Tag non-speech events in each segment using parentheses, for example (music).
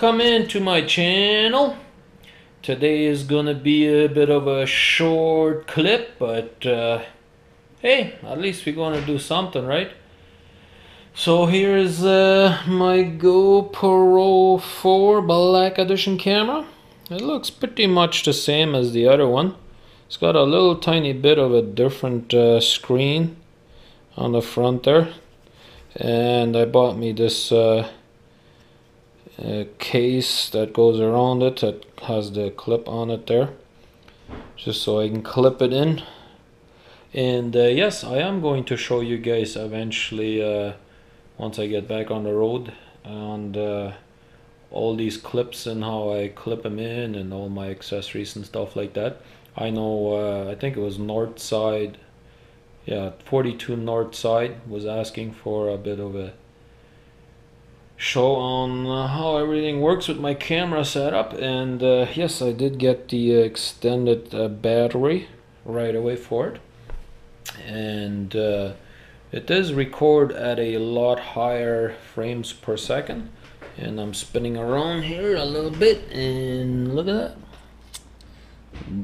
welcome into my channel. Today is gonna be a bit of a short clip, but uh, hey, at least we're gonna do something, right? So here's uh, my GoPro 4 Black Edition camera. It looks pretty much the same as the other one. It's got a little tiny bit of a different uh, screen on the front there. And I bought me this uh, case that goes around it that has the clip on it there just so I can clip it in. And uh, yes I am going to show you guys eventually uh, once I get back on the road and uh, all these clips and how I clip them in and all my accessories and stuff like that. I know uh, I think it was north side yeah 42 north side was asking for a bit of a show on uh, how everything works with my camera setup and uh, yes I did get the extended uh, battery right away for it. And uh, it does record at a lot higher frames per second. And I'm spinning around here a little bit and look at that.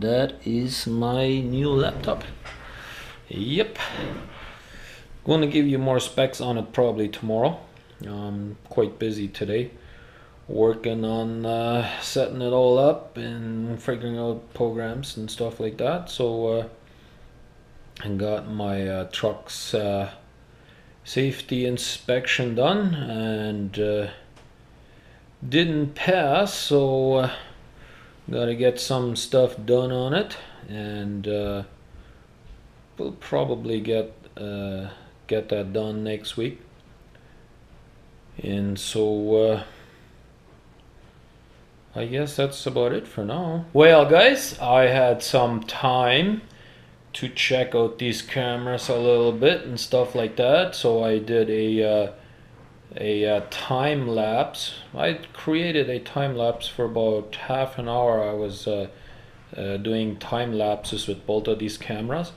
That is my new laptop. Yep. Gonna give you more specs on it probably tomorrow I'm quite busy today working on uh, setting it all up and figuring out programs and stuff like that. So uh, I got my uh, truck's uh, safety inspection done and uh, didn't pass so uh, gotta get some stuff done on it and we'll probably get get that done next week and so uh, I guess that's about it for now. Well guys, I had some time to check out these cameras a little bit and stuff like that. So I did a uh, a uh, time lapse. I created a time lapse for about half an hour. I was uh, uh, doing time lapses with both of these cameras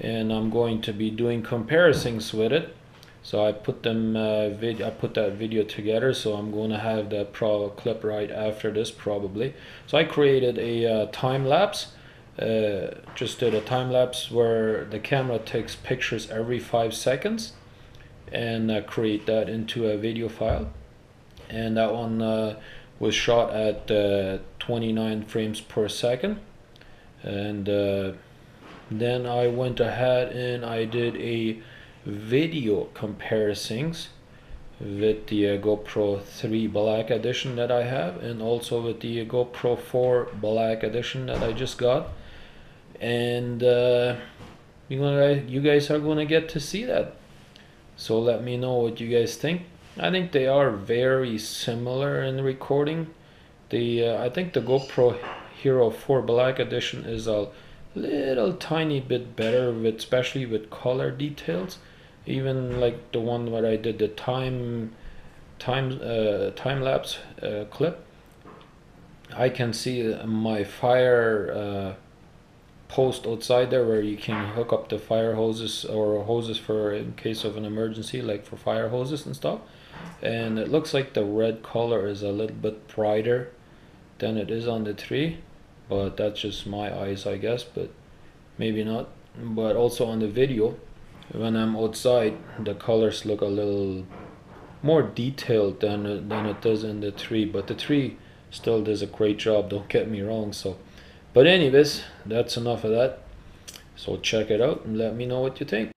and I'm going to be doing comparisons with it so I put them uh, vid I put that video together so I'm going to have that pro clip right after this probably. So I created a uh, time lapse uh, just did a time lapse where the camera takes pictures every five seconds and uh, create that into a video file. And that one uh, was shot at uh, 29 frames per second. And then I went ahead and I did a video comparisons with the uh, GoPro 3 Black Edition that I have and also with the GoPro 4 Black Edition that I just got. And uh, you, gonna, you guys are gonna get to see that. So let me know what you guys think. I think they are very similar in recording. The uh, I think the GoPro Hero 4 Black Edition is a little tiny bit better with especially with color details. Even like the one where I did the time time uh, time lapse uh, clip I can see my fire uh, post outside there where you can hook up the fire hoses or hoses for in case of an emergency like for fire hoses and stuff. And it looks like the red color is a little bit brighter than it is on the tree but that's just my eyes I guess but maybe not. But also on the video when I'm outside the colors look a little more detailed than than it does in the tree but the tree still does a great job don't get me wrong so. But anyways that's enough of that. So check it out and let me know what you think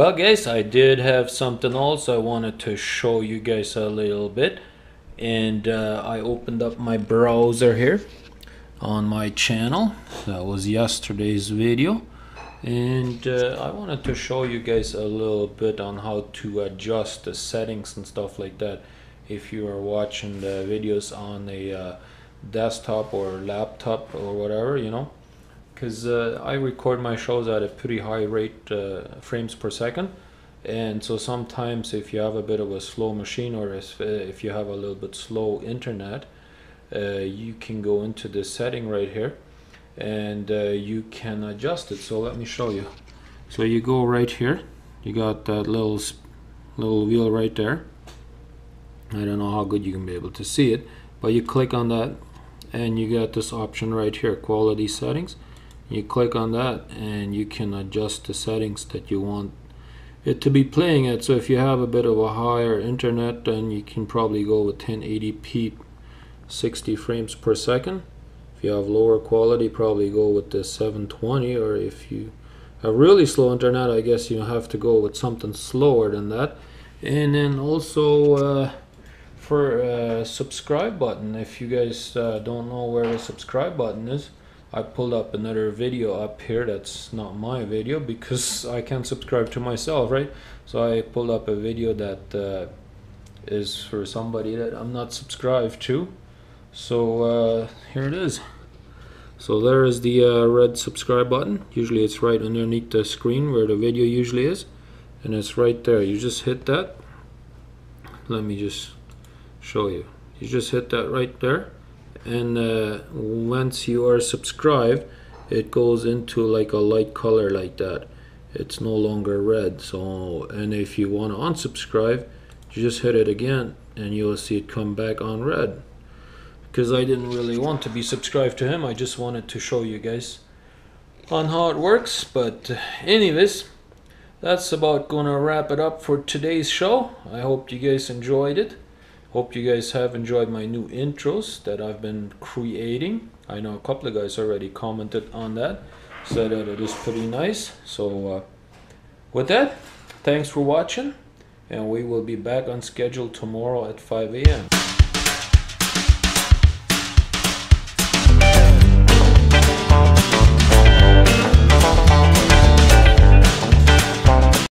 Well, guys, I did have something else I wanted to show you guys a little bit. And uh, I opened up my browser here on my channel. That was yesterday's video. And uh, I wanted to show you guys a little bit on how to adjust the settings and stuff like that if you are watching the videos on a uh, desktop or laptop or whatever, you know because uh, I record my shows at a pretty high rate uh, frames per second. And so sometimes if you have a bit of a slow machine or if, uh, if you have a little bit slow internet uh, you can go into the setting right here and uh, you can adjust it. So let me show you. So you go right here. You got that little little wheel right there. I don't know how good you can be able to see it but you click on that and you got this option right here quality settings you click on that and you can adjust the settings that you want it to be playing at. So if you have a bit of a higher internet then you can probably go with 1080p 60 frames per second. If you have lower quality probably go with the 720 or if you have really slow internet I guess you have to go with something slower than that. And then also uh, for uh, subscribe button if you guys uh, don't know where the subscribe button is I pulled up another video up here that's not my video because (laughs) I can't subscribe to myself right? So I pulled up a video that uh, is for somebody that I'm not subscribed to. So uh, here it is. So there is the uh, red subscribe button. Usually it's right underneath the screen where the video usually is. And it's right there. You just hit that. Let me just show you. You just hit that right there and uh, once you are subscribed it goes into like a light color like that. It's no longer red so and if you want to unsubscribe you just hit it again and you'll see it come back on red. Because I didn't really want to be subscribed to him I just wanted to show you guys on how it works but anyways that's about gonna wrap it up for today's show. I hope you guys enjoyed it Hope you guys have enjoyed my new intros that I've been creating. I know a couple of guys already commented on that, said that it is pretty nice. So uh, with that, thanks for watching, and we will be back on schedule tomorrow at 5 a.m.